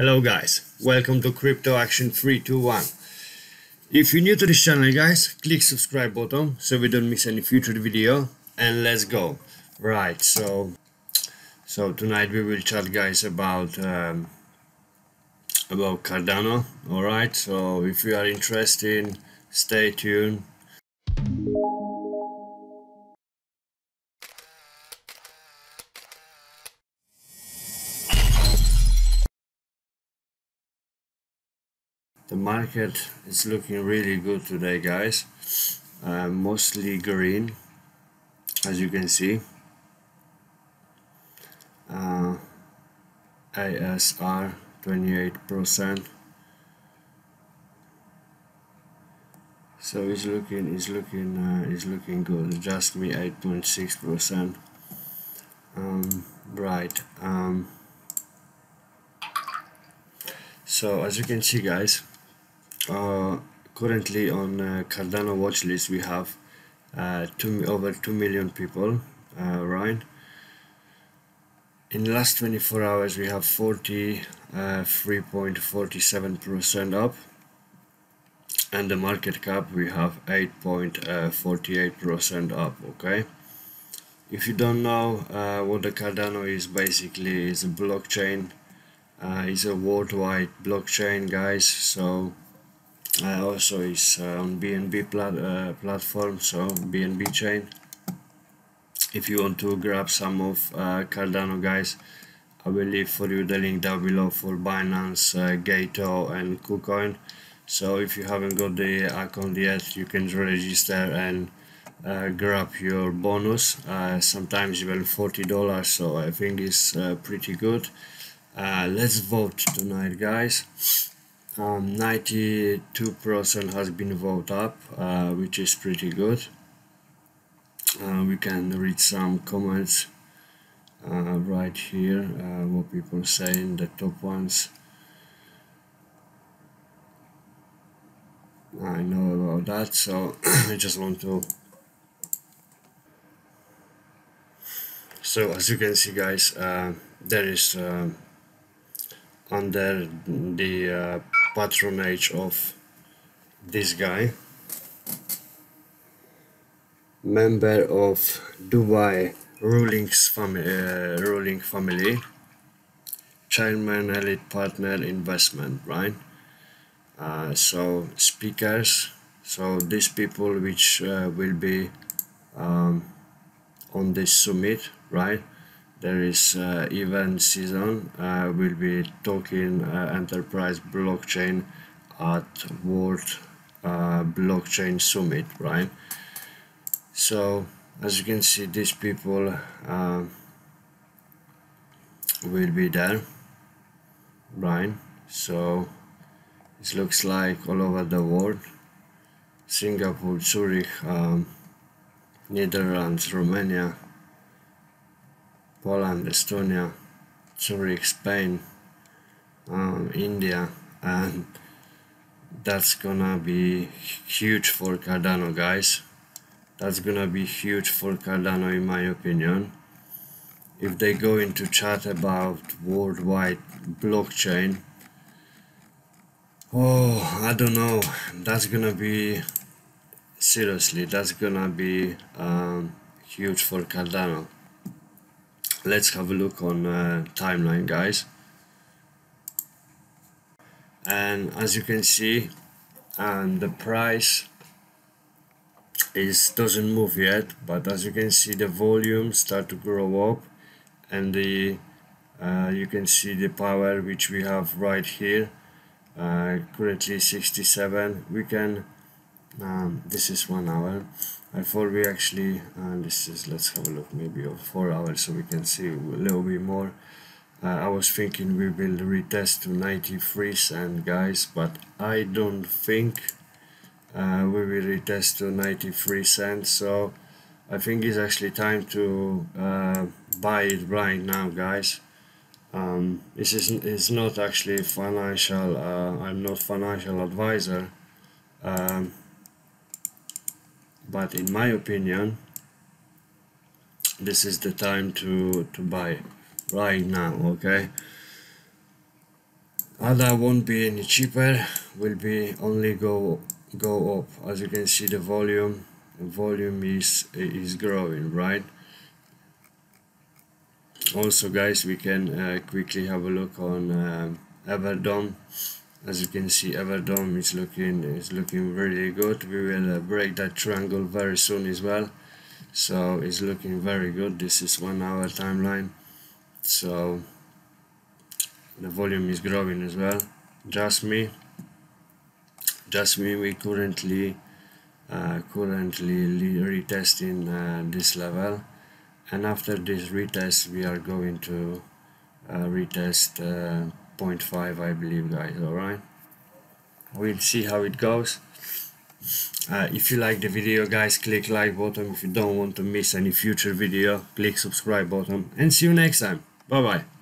Hello guys, welcome to Crypto Action 321. If you're new to this channel guys, click subscribe button so we don't miss any future video and let's go. Right, so so tonight we will chat guys about um, about Cardano. Alright, so if you are interested, stay tuned. The market is looking really good today guys. Uh, mostly green as you can see. Uh, ASR 28% so it's looking it's looking uh, it's looking good. Jasmy 8.6% um, right um, so as you can see guys uh, currently on uh, Cardano watch list we have uh, two, over 2 million people uh, right in the last 24 hours we have 43.47% uh, up. And the market cap we have 8.48% up okay? If you don't know uh, what the Cardano is basically is a blockchain uh, it's a worldwide blockchain guys. So uh, also is uh, on BNB plat uh, platform so BNB chain. If you want to grab some of uh, Cardano guys I will leave for you the link down below for Binance, uh, Gate.io and KuCoin. So if you haven't got the account yet you can register and uh, grab your bonus. Sometimes even $40 so I think it's pretty good. Let's vote tonight guys 92% um, has been voted up uh, which is pretty good. Uh, we can read some comments uh, right here uh, what people say in the top ones. I know about that so I just want to so as you can see guys uh, there is uh, under the patronage of this guy. Member of Dubai ruling family, uh, ruling family. Chairman elite partner investment right? Uh, so speakers. So these people which uh, will be um, on this summit right there is uh, event season uh, we'll be talking uh, enterprise blockchain at world uh, blockchain summit right? So as you can see these people uh, will be there right so it looks like all over the world Singapore, Zurich, um, Netherlands, Romania Poland, Estonia, Zurich, Spain, um, India, and that's gonna be huge for Cardano, guys. That's gonna be huge for Cardano, in my opinion. If they go into chat about worldwide blockchain, oh, I don't know. That's gonna be seriously. That's gonna be um, huge for Cardano let's have a look on uh, timeline guys. And as you can see and the price is doesn't move yet but as you can see the volume start to grow up. And the uh, you can see the power which we have right here uh, currently 67 we can um, this is one hour I thought we actually uh, this is let's have a look maybe of four hours so we can see a little bit more. Uh, I was thinking we will retest to 93 cent guys but I don't think uh, we will retest to 93 cents so I think it's actually time to uh, buy it right now guys. Um, this is it's not actually financial uh, I'm not financial advisor. Um, but in my opinion this is the time to to buy right now okay? ADA won't be any cheaper will be only go go up. As you can see the volume volume is is growing right? Also guys we can uh, quickly have a look on uh, Everdome as you can see Everdome is looking is looking really good. We will uh, break that triangle very soon as well. So it's looking very good. This is one hour timeline. So the volume is growing as well. Jasmy Jasmy we currently uh, currently retesting uh, this level. And after this retest we are going to uh, retest uh, 0.5 I believe guys alright. We'll see how it goes. Uh, if you like the video guys click like button. If you don't want to miss any future video click subscribe button. And see you next time. Bye bye